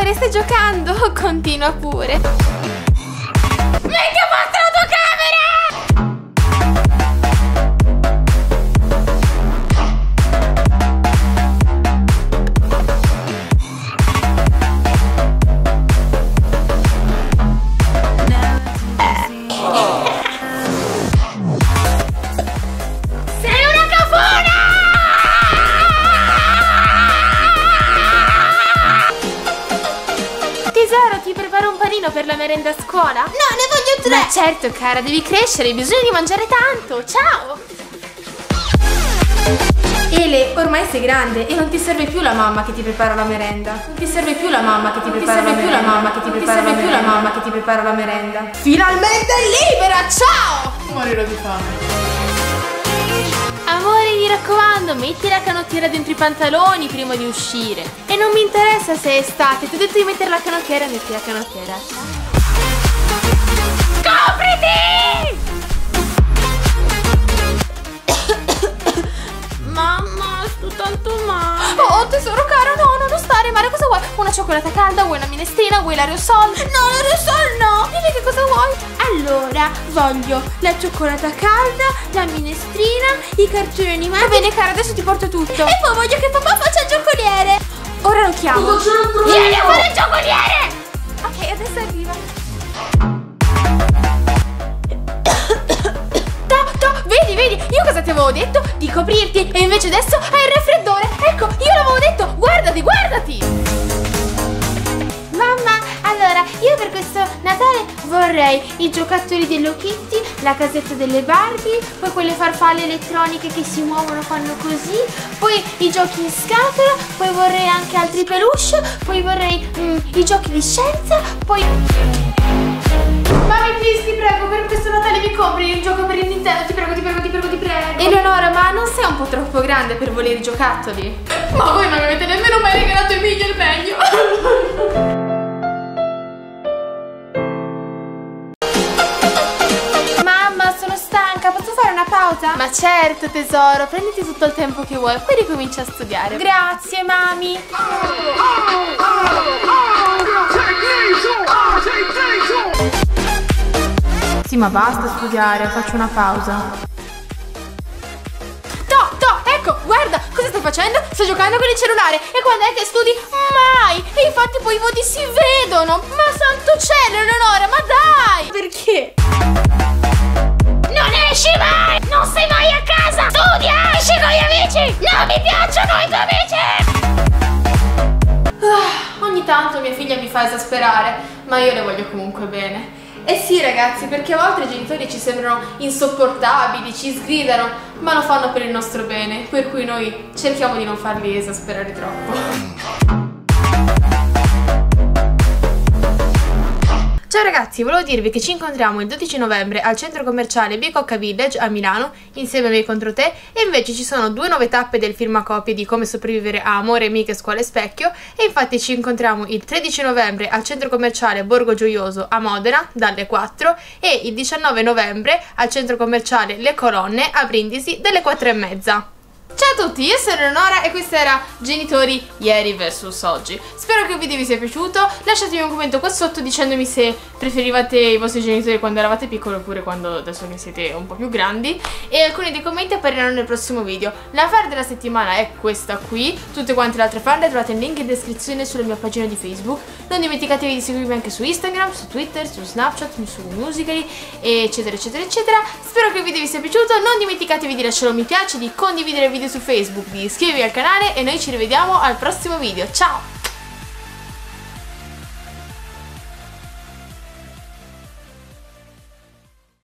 amore, stai giocando? Continua pure. Panino per la merenda a scuola? No, ne voglio tre! Ma certo, cara, devi crescere, hai bisogno di mangiare tanto. Ciao! Ele, ormai sei grande e non ti serve più la mamma che ti prepara la merenda. Non ti serve più la mamma che ti prepara la merenda. più la mamma che ti prepara la più la mamma che ti prepara la merenda. Finalmente è libera, ciao! Morirò di fame. Raccomando, metti la canottiera dentro i pantaloni prima di uscire. E non mi interessa se è estate, ti ho detto di mettere la canottiera, metti la canottiera. Copriti! Mamma, sto tanto male. Oh, tesoro caro, no, no, non stare male, cosa vuoi? Una cioccolata calda, vuoi una minestrina, vuoi l'aerosol? No, l'aerosol no! Allora, voglio la cioccolata calda, la minestrina, i cartoni animati. Va bene, cara, adesso ti porto tutto. E poi voglio che papà faccia il giocoliere! Ora lo chiamo. Vieni a fare il giocoliere! Ok, adesso arriva. To, to, vedi, vedi, io cosa ti avevo detto? Di coprirti e invece adesso hai vorrei i giocattoli dello Kitty, la casetta delle Barbie, poi quelle farfalle elettroniche che si muovono, fanno così, poi i giochi in scatola, poi vorrei anche altri peluche, poi vorrei mm, i giochi di scienza, poi... Mami, please, ti prego, per questo Natale mi compri il gioco per il Nintendo, ti prego, ti prego, ti prego, ti prego. Eleonora, ma non sei un po' troppo grande per volere i giocattoli? Ma voi non mi avete nemmeno mai regalato il meglio il meglio. Ma certo, tesoro, prenditi tutto il tempo che vuoi, poi ricomincia a studiare. Grazie, mami. Sì, ma basta studiare, faccio una pausa. To, to, ecco, guarda, cosa stai facendo? Sto giocando con il cellulare e quando è che studi? Mai! E infatti poi i voti si vedono! Ma santo cielo, Eleonora, ma dai! Perché? Esasperare, ma io le voglio comunque bene. Eh sì ragazzi, perché a volte i genitori ci sembrano insopportabili, ci sgridano, ma lo fanno per il nostro bene, per cui noi cerchiamo di non farli esasperare troppo. Ragazzi, volevo dirvi che ci incontriamo il 12 novembre al centro commerciale Bicocca Village a Milano insieme a me contro te e invece ci sono due nuove tappe del firmacopie di come sopravvivere a Amore, Amiche, Scuola e Specchio e infatti ci incontriamo il 13 novembre al centro commerciale Borgo Gioioso a Modena dalle 4 e il 19 novembre al centro commerciale Le Colonne a Brindisi dalle 4 e mezza. Ciao a tutti, io sono Eleonora e questo era Genitori ieri vs oggi. Spero che il video vi sia piaciuto. Lasciatemi un commento qua sotto dicendomi se preferivate i vostri genitori quando eravate piccoli oppure quando adesso che siete un po' più grandi. E alcuni dei commenti appariranno nel prossimo video. La fan della settimana è questa qui. Tutte quante le altre fan le trovate il link in descrizione sulla mia pagina di Facebook. Non dimenticatevi di seguirmi anche su Instagram, su Twitter, su Snapchat, su Musical.ly, eccetera, eccetera, eccetera. Spero che il video vi sia piaciuto. Non dimenticatevi di lasciare un mi piace, di condividere il video su Facebook, di iscrivervi al canale e noi ci rivediamo al prossimo video. Ciao!